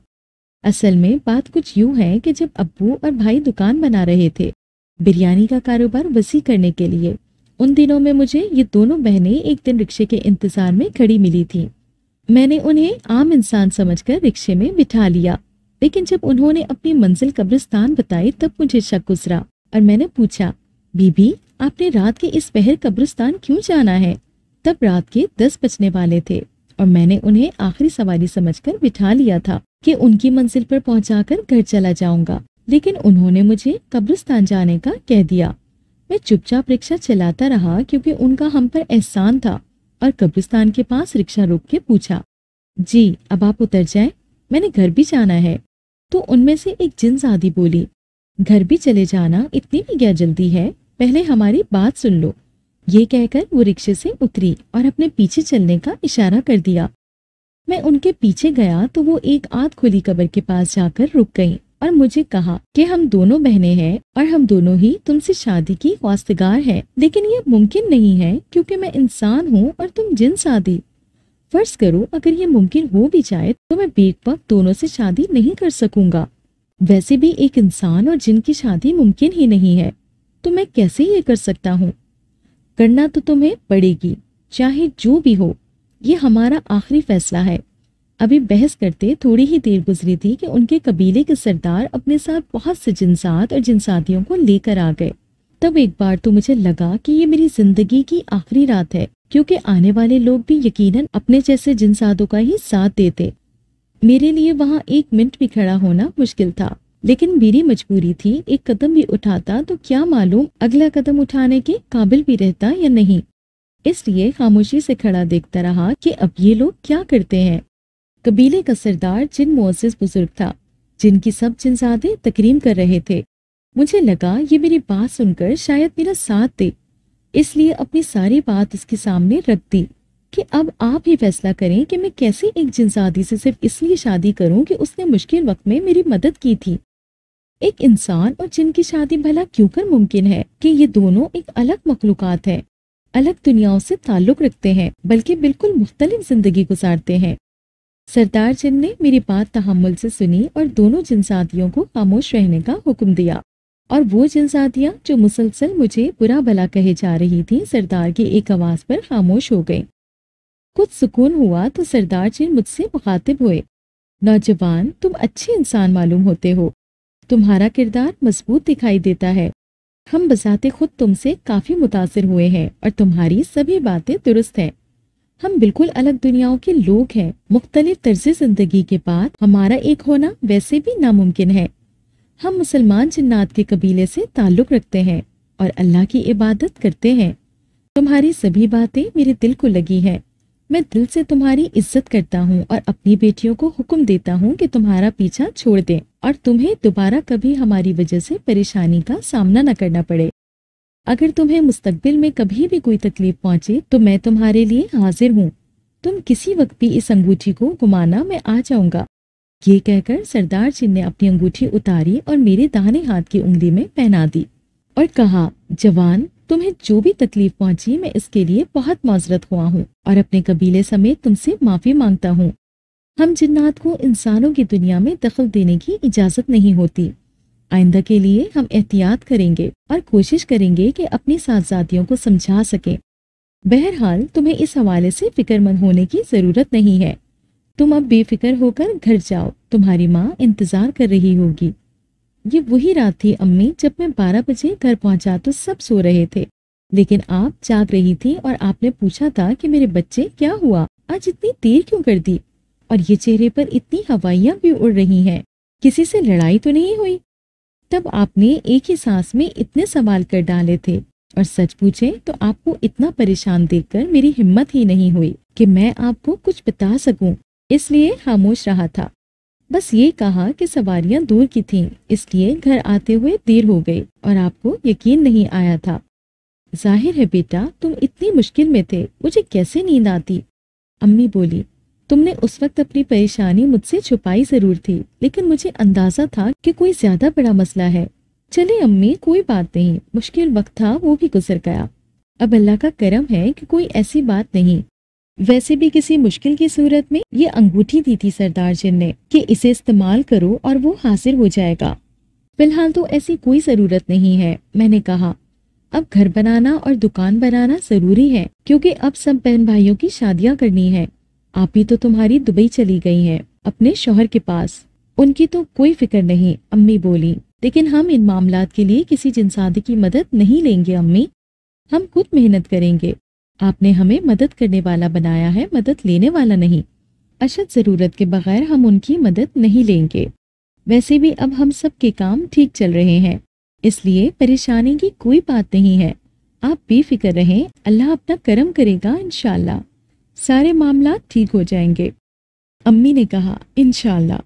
असल में बात कुछ यूँ है कि जब अब्बू और भाई दुकान बना रहे थे, बिरयानी का कारोबार वसी करने के लिए, उन दिनों में मुझे ये दोनों बहनें एक दिन रिक्शे के इंतज़ार में खड़ी मिली थी। मैंने उन्हें आम इंसान समझकर रिक्शे में बिठा लिया, लेकिन जब उन्होंने अपनी मंजिल कब्रिस्तान बताई तब मुझे शक गुजरा और मैंने पूछा, बीबी, आपने रात के इस पहर कब्रिस्तान क्यों जाना है? तब रात के दस बजने वाले थे। और मैंने उन्हें आखिरी सवारी समझकर बिठा लिया था कि उनकी मंजिल पर पहुंचाकर घर चला जाऊँगा। लेकिन उन्होंने मुझे कब्रिस्तान जाने का कह दिया। मैं चुपचाप रिक्शा चलाता रहा क्योंकि उनका हम पर एहसान था और कब्रिस्तान के पास रिक्शा रोक के पूछा, जी, अब आप उतर जाए। मैंने घर भी जाना है। तो उनमें से एक जिन आदि बोली, घर भी चले जाना इतनी भी क्या जल्दी है। पहले हमारी बात सुन लो। ये कहकर वो रिक्शे से उतरी और अपने पीछे चलने का इशारा कर दिया। मैं उनके पीछे गया तो वो एक आध खुली कबर के पास जाकर रुक गई और मुझे कहा कि हम दोनों बहनें हैं और हम दोनों ही तुमसे शादी की वास्तगार हैं, लेकिन ये मुमकिन नहीं है क्योंकि मैं इंसान हूँ और तुम जिन शादी। फ़र्ज़ करो अगर ये मुमकिन हो भी जाए तो मैं बेट वक्त दोनों से शादी नहीं कर सकूँगा। वैसे भी एक इंसान और जिन की शादी मुमकिन ही नहीं है तो मैं कैसे ये कर सकता हूँ? करना तो तुम्हें पड़ेगी, चाहे जो भी हो। ये हमारा आखिरी फैसला है। अभी बहस करते थोड़ी ही देर गुजरी थी कि उनके कबीले के सरदार अपने साथ बहुत से जिनसात और जिनसातियों को लेकर आ गए। तब एक बार तो मुझे लगा कि ये मेरी ज़िंदगी की आखिरी रात है, क्योंकि आने वाले लोग भी यकीनन अपने जैसे जिनसादों का ही साथ देते। मेरे लिए वहाँ एक मिनट भी खड़ा होना मुश्किल था। लेकिन मेरी मजबूरी थी, एक कदम भी उठाता तो क्या मालूम अगला कदम उठाने के काबिल भी रहता या नहीं। इसलिए खामोशी से खड़ा देखता रहा कि अब ये लोग क्या करते हैं। कबीले का सरदार जिन मुआजिज बुज़ुर्ग था, जिनकी सब जिनसादे तकरीम कर रहे थे। मुझे लगा ये मेरी बात सुनकर शायद मेरा साथ दे। इसलिए अपनी सारी बात इसके सामने रख दी कि अब आप ही फैसला करें कि मैं कैसे एक जिनसादी से सिर्फ़ इसलिए शादी करूँ कि उसने मुश्किल वक्त में मेरी मदद की थी। एक इंसान और जिनकी शादी भला क्यों कर मुमकिन है कि ये दोनों एक अलग मखलूकत है, अलग दुनियाओं से ताल्लुक रखते हैं, बल्कि बिल्कुल मुख्तलिफ़ ज़िंदगी गुजारते हैं। सरदार जिन ने मेरी बात तहमुल से सुनी और दोनों जिनसादियों को खामोश रहने का हुक्म दिया, और वो जिनसादियाँ जो मुसलसल मुझे बुरा भला कहे जा रही थी, सरदार की एक आवाज़ पर खामोश हो गई। कुछ सुकून हुआ तो सरदार जी मुझसे मुखातिब हुए, नौजवान, तुम अच्छे इंसान मालूम होते हो तुम्हारा किरदार मज़बूत दिखाई देता है। हम बजाते खुद तुमसे काफ़ी मुतासर हुए हैं और तुम्हारी सभी बातें दुरुस्त हैं। हम बिल्कुल अलग दुनियाओं के लोग हैं। मुख्तलिफ़ तर्ज ज़िंदगी के बाद हमारा एक होना वैसे भी नामुमकिन है। हम मुसलमान जिन्नात के कबीले से ताल्लुक रखते हैं और अल्लाह की इबादत करते हैं। तुम्हारी सभी बातें मेरे दिल को लगी हैं। मैं दिल से तुम्हारी इज़्ज़त करता हूँ और अपनी बेटियों को हुक्म देता हूँ कि तुम्हारा पीछा छोड़ दें और तुम्हें दोबारा कभी हमारी वजह से परेशानी का सामना न करना पड़े। अगर तुम्हें मुस्तकबिल में कभी भी कोई तकलीफ़ पहुँचे तो मैं तुम्हारे लिए हाजिर हूँ। तुम किसी वक्त भी इस अंगूठी को घुमाना मैं आ जाऊँगा। ये कहकर सरदार जी ने अपनी अंगूठी उतारी और मेरे दाहिने हाथ की उंगली में पहना दी और कहा, जवान तुम्हें जो भी तकलीफ़ पहुँची, मैं इसके लिए बहुत माजरत हुआ हूँ और अपने कबीले समेत तुमसे माफ़ी माँगता हूँ। हम जिन्नात को इंसानों की दुनिया में दखल देने की इजाज़त नहीं होती। आइंदा के लिए हम एहतियात करेंगे और कोशिश करेंगे कि अपनी साथजातियों को समझा सकें। बहरहाल, तुम्हें इस हवाले से फिक्रमंद होने की ज़रूरत नहीं है। तुम अब बेफिक्र होकर घर जाओ, तुम्हारी माँ इंतज़ार कर रही होगी। ये वही रात थी अम्मी, जब मैं बारह बजे घर पहुँचा तो सब सो रहे थे। लेकिन आप जाग रही थी और आपने पूछा था कि मेरे बच्चे क्या हुआ? आज इतनी देर क्यों कर दी और ये चेहरे पर इतनी हवाइयाँ भी उड़ रही हैं। किसी से लड़ाई तो नहीं हुई? तब आपने एक ही सांस में इतने सवाल कर डाले थे। और सच पूछे तो आपको इतना परेशान देखकर मेरी हिम्मत ही नहीं हुई कि मैं आपको कुछ बता सकूँ। इसलिए खामोश रहा था। बस ये कहा कि सवारियाँ दूर की थीं, इसलिए घर आते हुए देर हो गई और आपको यकीन नहीं आया था। ज़ाहिर है बेटा, तुम इतनी मुश्किल में थे, मुझे कैसे नींद आती? अम्मी बोली, तुमने उस वक्त अपनी परेशानी मुझसे छुपाई ज़रूर थी, लेकिन मुझे अंदाज़ा था कि कोई ज़्यादा बड़ा मसला है। चले अम्मी, कोई बात नहीं, मुश्किल वक्त था, वो भी गुजर गया। अब अल्लाह का करम है कि कोई ऐसी बात नहीं। वैसे भी किसी मुश्किल की सूरत में ये अंगूठी दी थी सरदार जिन ने कि इसे इस्तेमाल करो और वो हासिल हो जाएगा। फ़िलहाल तो ऐसी कोई ज़रूरत नहीं है, मैंने कहा। अब घर बनाना और दुकान बनाना ज़रूरी है, क्योंकि अब सब बहन भाइयों की शादियाँ करनी है। आप ही तो तुम्हारी दुबई चली गई हैं, अपने शोहर के पास। उनकी तो कोई फ़िक्र नहीं, अम्मी बोली। लेकिन हम इन मामला के लिए किसी जिनसादी की मदद नहीं लेंगे, अम्मी। हम खुद मेहनत करेंगे। आपने हमें मदद करने वाला बनाया है, मदद लेने वाला नहीं। अशद ज़रूरत के बगैर हम उनकी मदद नहीं लेंगे। वैसे भी अब हम सब के काम ठीक चल रहे हैं, इसलिए परेशानी की कोई बात नहीं है। आप बेफिक्र रहें, अल्लाह अपना करम करेगा इनशाला सारे मामला ठीक हो जाएँगे। अम्मी ने कहा इनशाला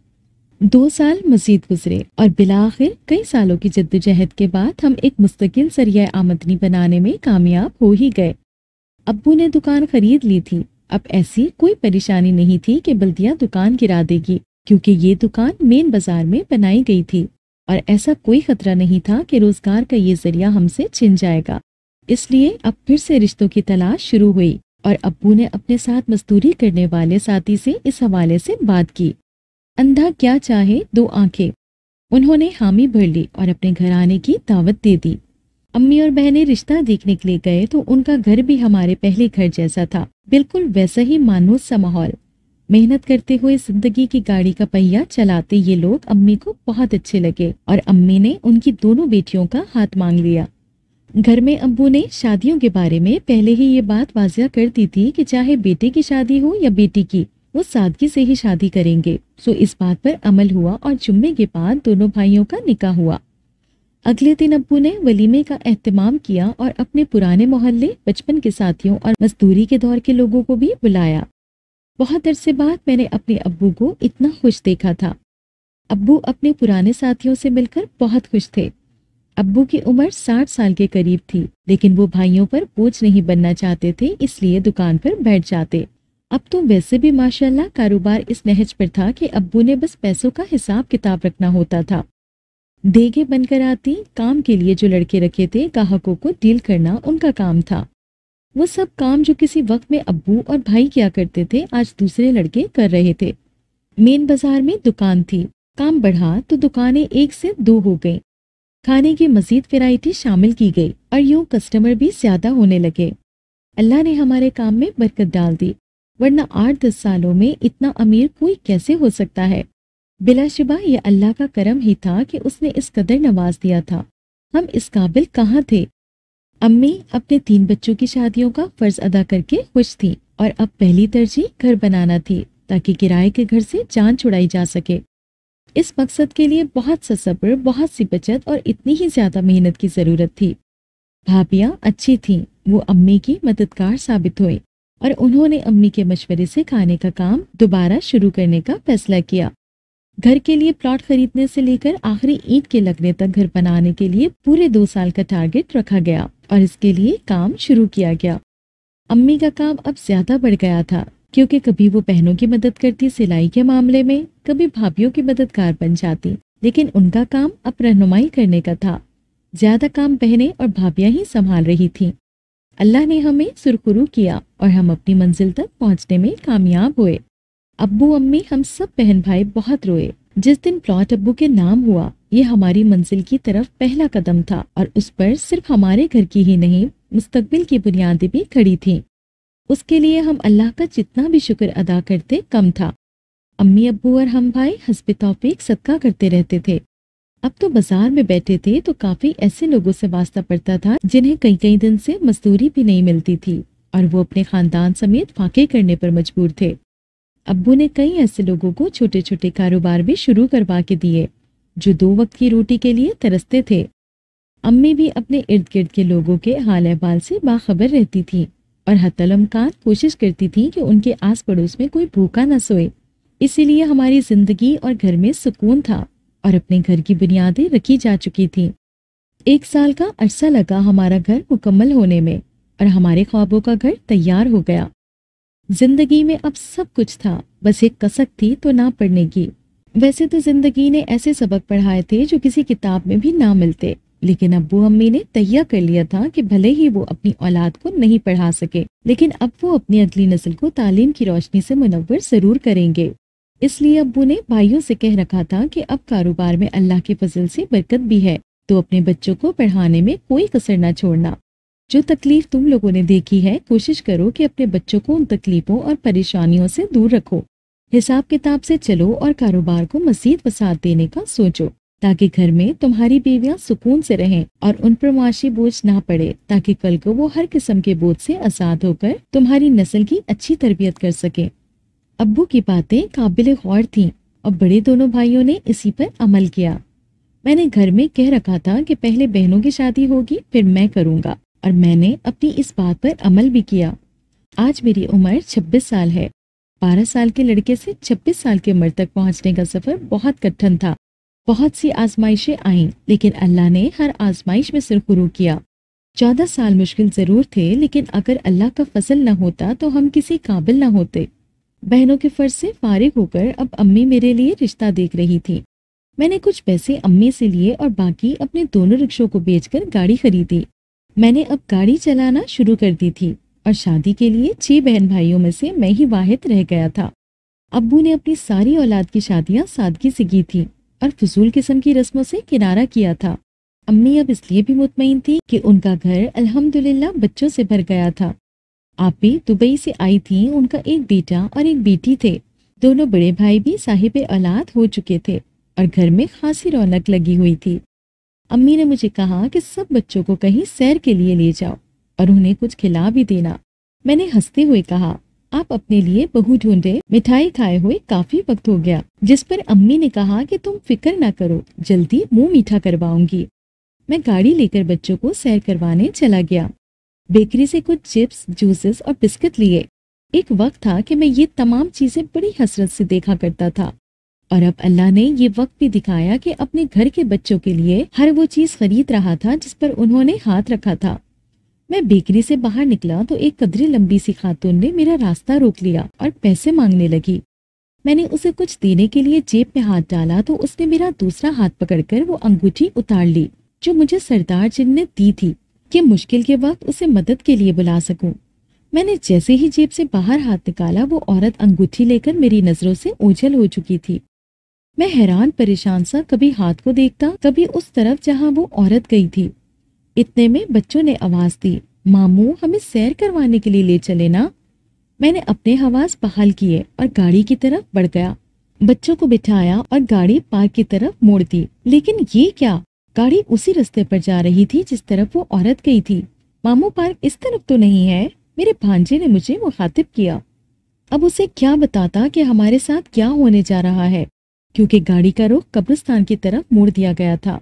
दो साल मजीद गुजरे और बिलाखिर कई सालों की जद्दोजहद के बाद हम एक मुस्तकिल सरिया आमदनी बनाने में कामयाब हो ही गए। अब्बू ने दुकान खरीद ली थी। अब ऐसी कोई परेशानी नहीं थी कि बल्दिया दुकान गिरा देगी, क्योंकि ये दुकान मेन बाज़ार में बनाई गई थी। और ऐसा कोई खतरा नहीं था कि रोज़गार का ये ज़रिया हमसे छिन जाएगा। इसलिए अब फिर से रिश्तों की तलाश शुरू हुई और अब्बू ने अपने साथ मजदूरी करने वाले साथी से इस हवाले से बात की। अंधा क्या चाहे दो आँखें। उन्होंने हामी भर ली और अपने घर आने की दावत दे दी। अम्मी और बहनें रिश्ता देखने के लिए गए तो उनका घर भी हमारे पहले घर जैसा था। बिल्कुल वैसा ही मानो सा माहौल। मेहनत करते हुए ज़िंदगी की गाड़ी का पहिया चलाते ये लोग अम्मी को बहुत अच्छे लगे और अम्मी ने उनकी दोनों बेटियों का हाथ मांग लिया। घर में अब्बू ने शादियों के बारे में पहले ही ये बात वाजिया कर दी थी कि चाहे बेटे की शादी हो या बेटी की, वो सादगी से ही शादी करेंगे। सो इस बात पर अमल हुआ और जुम्मे के बाद दोनों भाइयों का निकाह हुआ। अगले दिन अब्बू ने वलीमे का एहतमाम किया और अपने पुराने मोहल्ले, बचपन के साथियों और मजदूरी के दौर के लोगों को भी बुलाया। बहुत अरसे बाद मैंने अपने अब्बू को इतना खुश देखा था। अब्बू अपने पुराने साथियों से मिलकर बहुत खुश थे। अब्बू की उम्र साठ साल के करीब थी, लेकिन वो भाइयों पर बोझ नहीं बनना चाहते थे, इसलिए दुकान पर बैठ जाते। अब तो वैसे भी माशाल्लाह कारोबार इस नहज पर था कि अब्बू ने बस पैसों का हिसाब किताब रखना होता था। देगे बनकर आती, काम के लिए जो लड़के रखे थे ग्राहकों को डील करना उनका काम था। वो सब काम जो किसी वक्त में अब्बू और भाई किया करते थे, आज दूसरे लड़के कर रहे थे। मेन बाज़ार में दुकान थी। काम बढ़ा तो दुकानें एक से दो हो गई। खाने की मजीद वैरायटी शामिल की गई और यूँ कस्टमर भी ज़्यादा होने लगे। अल्लाह ने हमारे काम में बरकत डाल दी, वरना आठ दस सालों में इतना अमीर कोई कैसे हो सकता है? बिलाशुबा, ये अल्लाह का करम ही था कि उसने इस कदर नवाज़ दिया था। हम इस काबिल कहाँ थे? अम्मी अपने तीन बच्चों की शादियों का फ़र्ज़ अदा करके खुश थी और अब पहली तरजीह घर बनाना थी, ताकि किराए के घर से जान छुड़ाई जा सके। इस मकसद के लिए बहुत सा सब्र, बहुत सी बचत और इतनी ही ज़्यादा मेहनत की ज़रूरत थी। भाभियाँ अच्छी थीं, वो अम्मी की मददगार साबित हुई और उन्होंने अम्मी के मशवरे से खाने का काम दोबारा शुरू करने का फैसला किया। घर के लिए प्लॉट खरीदने से लेकर आखिरी ईंट के लगने तक घर बनाने के लिए पूरे दो साल का टारगेट रखा गया और इसके लिए काम शुरू किया गया। अम्मी का काम अब ज़्यादा बढ़ गया था, क्योंकि कभी वो बहनों की मदद करती, सिलाई के मामले में, कभी भाभीियों की मददगार बन जाती, लेकिन उनका काम अब रहनुमाई करने का था। ज़्यादा काम बहनें और भाभियाँ ही संभाल रही थीं। अल्लाह ने हमें सुरखुरू किया और हम अपनी मंजिल तक पहुँचने में कामयाब हुए। अब्बू अम्मी, हम सब बहन भाई बहुत रोए। जिस दिन प्लॉट अब्बू के नाम हुआ, ये हमारी मंजिल की तरफ़ पहला कदम था और उस पर सिर्फ़ हमारे घर की ही नहीं, मुस्तकबिल की बुनियादें भी खड़ी थीं। उसके लिए हम अल्लाह का जितना भी शुक्र अदा करते, कम था। अम्मी अब्बू और हम भाई हसब तौफीक सदका करते रहते थे। अब तो बाज़ार में बैठे थे तो काफ़ी ऐसे लोगों से वास्ता पड़ता था, जिन्हें कई कई दिन से मजदूरी भी नहीं मिलती थी और वो अपने खानदान समेत फाके करने पर मजबूर थे। अब्बू ने कई ऐसे लोगों को छोटे छोटे कारोबार भी शुरू करवा के दिए, जो दो वक्त की रोटी के लिए तरसते थे। अम्मी भी अपने इर्द गिर्द के लोगों के हाल अहवाल से बाखबर रहती थी और हतलमकान कोशिश करती थी कि उनके आस पड़ोस में कोई भूखा न सोए। इसीलिए हमारी ज़िंदगी और घर में सुकून था और अपने घर की बुनियादें रखी जा चुकी थी। एक साल का अरसा लगा हमारा घर मुकम्मल होने में और हमारे ख्वाबों का घर तैयार हो गया। ज़िंदगी में अब सब कुछ था, बस एक कसक थी तो ना पढ़ने की। वैसे तो ज़िंदगी ने ऐसे सबक पढ़ाए थे जो किसी किताब में भी ना मिलते, लेकिन अबू अम्मी ने तैयार कर लिया था कि भले ही वो अपनी औलाद को नहीं पढ़ा सके, लेकिन अब वो अपनी अगली नस्ल को तालीम की रोशनी से मुनवर ज़रूर करेंगे। इसलिए अबू ने भाइयों से कह रखा था कि अब कारोबार में अल्लाह के फजल से बरकत भी है तो अपने बच्चों को पढ़ाने में कोई कसर न छोड़ना। जो तकलीफ़ तुम लोगों ने देखी है, कोशिश करो कि अपने बच्चों को उन तकलीफों और परेशानियों से दूर रखो। हिसाब किताब से चलो और कारोबार को मजीद वसात देने का सोचो, ताकि घर में तुम्हारी बेवियाँ सुकून से रहें और उन पर मुआशी बोझ ना पड़े, ताकि कल को वो हर किस्म के बोझ से आज़ाद होकर तुम्हारी नस्ल की अच्छी तरबियत कर सके। अब्बू की बातें काबिल गौर थीं और बड़े दोनों भाइयों ने इसी पर अमल किया। मैंने घर में कह रखा था कि पहले बहनों की शादी होगी, फिर मैं करूँगा। और मैंने अपनी इस बात पर अमल भी किया। आज मेरी उम्र 26 साल है। 12 साल के लड़के से 26 साल की उम्र तक पहुँचने का सफ़र बहुत कठिन था। बहुत सी आजमाइशें आईं, लेकिन अल्लाह ने हर आजमाइश में सिरखुरू किया। चौदह साल मुश्किल ज़रूर थे, लेकिन अगर अल्लाह का फ़सल न होता तो हम किसी काबिल न होते। बहनों के फ़र्ज़ से फारिग होकर अब अम्मी मेरे लिए रिश्ता देख रही थी। मैंने कुछ पैसे अम्मी से लिए और बाकी अपने दोनों रिक्शों को बेचकर गाड़ी खरीदी। मैंने अब गाड़ी चलाना शुरू कर दी थी और शादी के लिए छह बहन भाइयों में से मैं ही वाहिद रह गया था। अब्बू ने अपनी सारी औलाद की शादियाँ सादगी से की थी और फजूल किस्म की रस्मों से किनारा किया था। अम्मी अब इसलिए भी मुतमिन थी कि उनका घर अल्हम्दुलिल्लाह बच्चों से भर गया था। आप दुबई से आई थी, उनका एक बेटा और एक बेटी थे। दोनों बड़े भाई भी साहिब औलाद हो चुके थे और घर में खासी रौनक लगी हुई थी। अम्मी ने मुझे कहा कि सब बच्चों को कहीं सैर के लिए ले जाओ, और उन्हें कुछ खिला भी देना। मैंने हँसते हुए कहा, आप अपने लिए बहू ढूंढे, मिठाई खाए हुए काफ़ी वक्त हो गया, जिस पर अम्मी ने कहा कि तुम फ़िक्र ना करो, जल्दी मुँह मीठा करवाऊँगी। मैं गाड़ी लेकर बच्चों को सैर करवाने चला गया। बेकरी से कुछ चिप्स, जूसेस और बिस्किट लिए। एक वक्त था कि मैं ये तमाम चीज़ें बड़ी हसरत से देखा करता था। और अब अल्लाह ने ये वक्त भी दिखाया कि अपने घर के बच्चों के लिए हर वो चीज़ खरीद रहा था जिस पर उन्होंने हाथ रखा था। मैं बेकरी से बाहर निकला तो एक कदरी लंबी सी खातून ने मेरा रास्ता रोक लिया और पैसे मांगने लगी। मैंने उसे कुछ देने के लिए जेब में हाथ डाला तो उसने मेरा दूसरा हाथ पकड़कर वो अंगूठी उतार ली, जो मुझे सरदार जिन ने दी थी कि मुश्किल के वक्त उसे मदद के लिए बुला सकूँ। मैंने जैसे ही जेब से बाहर हाथ निकाला वो औरत अंगूठी लेकर मेरी नज़रों से ओझल हो चुकी थी। मैं हैरान परेशान सा कभी हाथ को देखता, कभी उस तरफ़ जहाँ वो औरत गई थी। इतने में बच्चों ने आवाज़ दी, मामू, हमें सैर करवाने के लिए ले चले ना? मैंने अपने हवास बहाल किए और गाड़ी की तरफ़ बढ़ गया। बच्चों को बिठाया और गाड़ी पार्क की तरफ़ मोड़ दी। लेकिन ये क्या? गाड़ी उसी रास्ते पर जा रही थी जिस तरफ़ वो औरत गई थी। मामू, पार्क इस तरफ़ तो नहीं है। मेरे भांजे ने मुझे मुखातिब किया। अब उसे क्या बताता कि हमारे साथ क्या होने जा रहा है? क्योंकि गाड़ी का रुख कब्रिस्तान की तरफ़ मोड़ दिया गया था।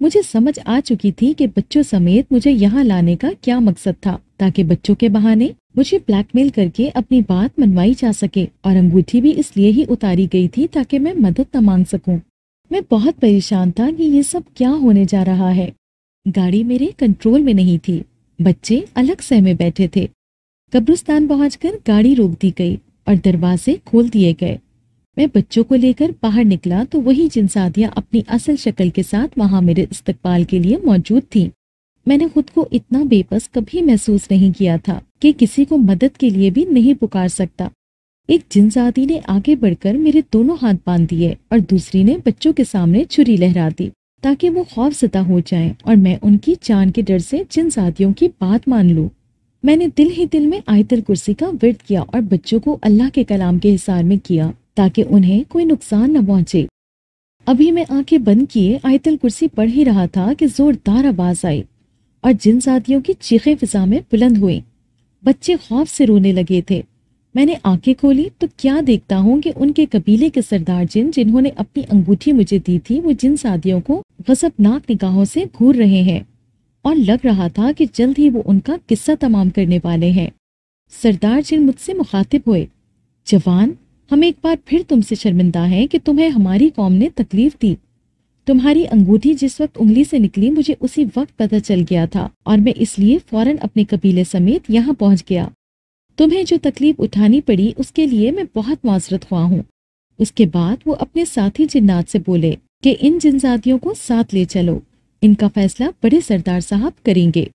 मुझे समझ आ चुकी थी कि बच्चों समेत मुझे यहाँ लाने का क्या मकसद था, ताकि बच्चों के बहाने मुझे ब्लैकमेल करके अपनी बात मनवाई जा सके और अंगूठी भी इसलिए ही उतारी गई थी ताकि मैं मदद न मांग सकूँ। मैं बहुत परेशान था कि ये सब क्या होने जा रहा है। गाड़ी मेरे कंट्रोल में नहीं थी। बच्चे अलग सह में बैठे थे। कब्रिस्तान पहुंचकर गाड़ी रोक दी गई और दरवाजे खोल दिए गए। मैं बच्चों को लेकर बाहर निकला तो वही जिनसादियाँ अपनी असल शक्ल के साथ वहाँ मेरे इस्तकबाल के लिए मौजूद थी। मैंने खुद को इतना बेबस कभी महसूस नहीं किया था कि किसी को मदद के लिए भी नहीं पुकार सकता। एक जिनजादी ने आगे बढ़कर मेरे दोनों हाथ बाँध दिए और दूसरी ने बच्चों के सामने छुरी लहरा दी, ताकि वो खौफजदा हो जाएँ और मैं उनकी जान के डर से जिनजादियों की बात मान लूँ। मैंने दिल ही दिल में आयतल कुर्सी का विरत किया और बच्चों को अल्लाह के कलाम के हिसार में किया। ताकि उन्हें कोई नुकसान न पहुँचे। अभी मैं आँखें बंद किए आयतल कुर्सी पढ़ ही रहा था कि जोरदार आवाज़ आई और जिन साथियों की चीखें फिजा में बुलंद हुई, बच्चे खौफ से रोने लगे थे। मैंने आँखें खोली तो क्या देखता हूँ कि उनके कबीले के सरदार जिन, जिन्होंने अपनी अंगूठी मुझे दी थी, वो जिन सादियों को गजबनाक निगाहों से घूर रहे हैं और लग रहा था कि जल्द ही वो उनका किस्सा तमाम करने वाले हैं। सरदार जिन मुझसे मुखातिब हुए, जवान हम एक बार फिर तुमसे शर्मिंदा हैं कि तुम्हें हमारी कौम ने तकलीफ़ दी। तुम्हारी अंगूठी जिस वक्त उंगली से निकली, मुझे उसी वक्त पता चल गया था और मैं इसलिए फ़ौरन अपने कबीले समेत यहाँ पहुँच गया। तुम्हें जो तकलीफ़ उठानी पड़ी, उसके लिए मैं बहुत माजरत हुआ हूँ। उसके बाद वो अपने साथी जिन्नात से बोले कि इन जिनजातियों को साथ ले चलो। इनका फैसला बड़े सरदार साहब करेंगे।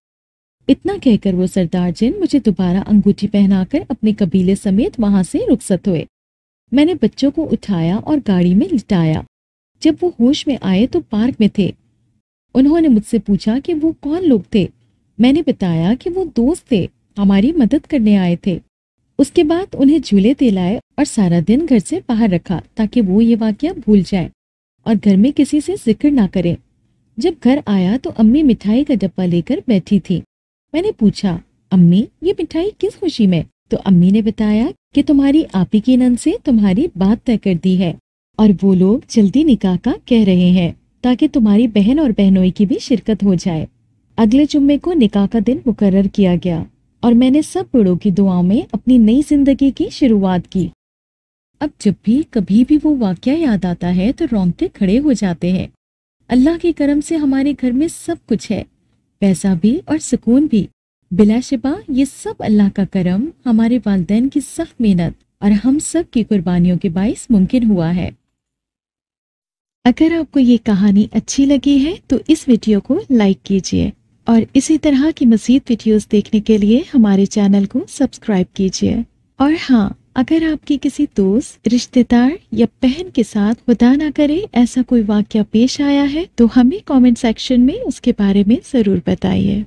इतना कहकर वो सरदार जिन मुझे दोबारा अंगूठी पहनाकर अपने कबीले समेत वहाँ से रुखसत हुए। मैंने बच्चों को उठाया और गाड़ी में लिटाया। जब वो होश में आए तो पार्क में थे। उन्होंने मुझसे पूछा कि वो कौन लोग थे? मैंने बताया कि वो दोस्त थे, हमारी मदद करने आए थे। उसके बाद उन्हें झूले दिलाए और सारा दिन घर से बाहर रखा ताकि वो ये वाक्य भूल जाए और घर में किसी से ज़िक्र ना करें। जब घर आया तो अम्मी मिठाई का डब्बा लेकर बैठी थी। मैंने पूछा, अम्मी, ये मिठाई किस खुशी में? तो अम्मी ने बताया कि तुम्हारी आपी की नंद से तुम्हारी बात तय कर दी है, और वो लोग जल्दी निकाह का कह रहे हैं, ताकि तुम्हारी बहन और बहनोई की भी शिरकत हो जाए। अगले जुम्मे को निकाह का दिन मुकर्र किया गया, और मैंने सब बड़ों की दुआओं में अपनी नई ज़िंदगी की शुरुआत की। अब जब भी कभी भी वो वाक्य याद आता है तो रोंगटे खड़े हो जाते हैं। अल्लाह के करम से हमारे घर में सब कुछ है, पैसा भी और सुकून भी। बिलाशिबा, ये सब अल्लाह का करम, हमारे वालदेन की सख्त मेहनत और हम सब की कुर्बानियों के बायस मुमकिन हुआ है। अगर आपको ये कहानी अच्छी लगी है तो इस वीडियो को लाइक कीजिए और इसी तरह की मजीद वीडियोस देखने के लिए हमारे चैनल को सब्सक्राइब कीजिए। और हाँ अगर आपकी किसी दोस्त, रिश्तेदार या बहन के साथ खुदा ना करे, ऐसा कोई वाक्य पेश आया है तो हमें कमेंट सेक्शन में उसके बारे में ज़रूर बताइए।